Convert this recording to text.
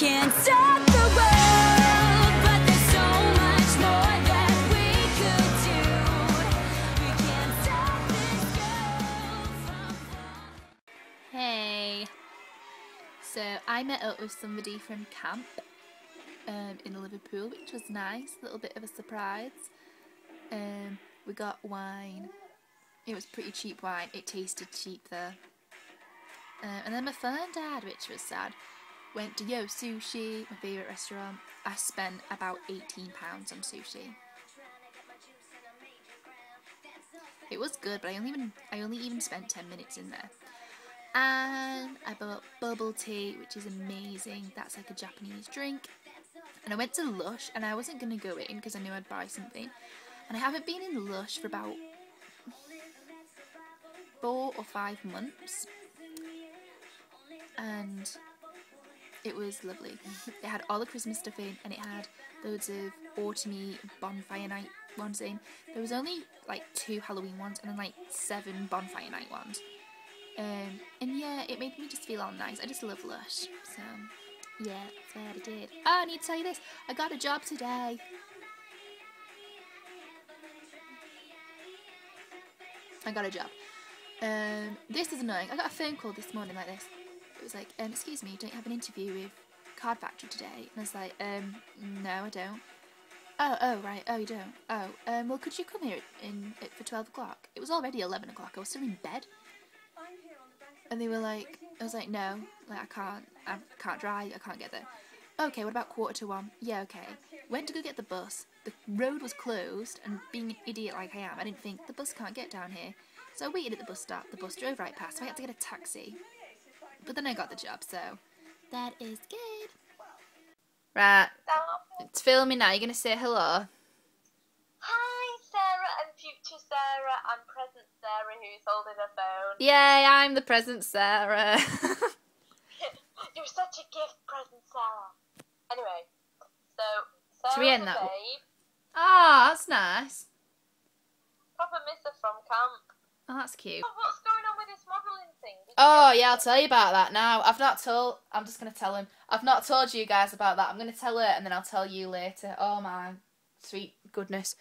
can't stop the world, but there's so much more that we could do. We can't stop this girl. Hey. So I met up with somebody from camp um, in Liverpool, which was nice. A little bit of a surprise. Um, we got wine. It was pretty cheap wine. It tasted cheap though. Um, and then my phone died, which was sad. Went to Yo Sushi, my favourite restaurant. I spent about £18 on sushi. It was good, but I only even I only even spent 10 minutes in there. And I bought bubble tea, which is amazing. That's like a Japanese drink. And I went to Lush, and I wasn't gonna go in because I knew I'd buy something. And I haven't been in Lush for about four or five months. And it was lovely. It had all the Christmas stuff in, and it had loads of autumny bonfire night ones in. There was only like two Halloween ones, and then like seven bonfire night ones. Um, and yeah, it made me just feel all nice. I just love Lush, so yeah, that's what I did. Oh, I need to tell you this. I got a job today. I got a job. Um, this is annoying. I got a phone call this morning like this. It was like, um, excuse me, don't you have an interview with Card Factory today? And I was like, um, no, I don't. Oh, oh, right. Oh, you don't. Oh, um, well, could you come here in, for twelve o'clock? It was already eleven o'clock. I was still in bed. And they were like, I was like, no, like I can't, I can't drive, I can't get there. Okay, what about quarter to one? Yeah, okay. Went to go get the bus. The road was closed, and being an idiot like I am, I didn't think the bus can't get down here. So I waited at the bus stop. The bus drove right past, so I had to get a taxi. But then I got the job, so that is good. Right, it's filming now. You're gonna say hello. Hi, Sarah and future Sarah and present Sarah who's holding her phone. Yay, I'm the present Sarah. You're such a gift, present Sarah. Anyway, so Sarah Should we end that? babe, Ah, that's nice. proper misser from camp. Oh, that's cute. Oh, What's going on with this modelling thing? Did you Oh yeah, I'll tell you about that now. I've not told. I'm just gonna tell him. I've not told you guys about that. I'm gonna tell her, and then I'll tell you later. Oh my sweet goodness.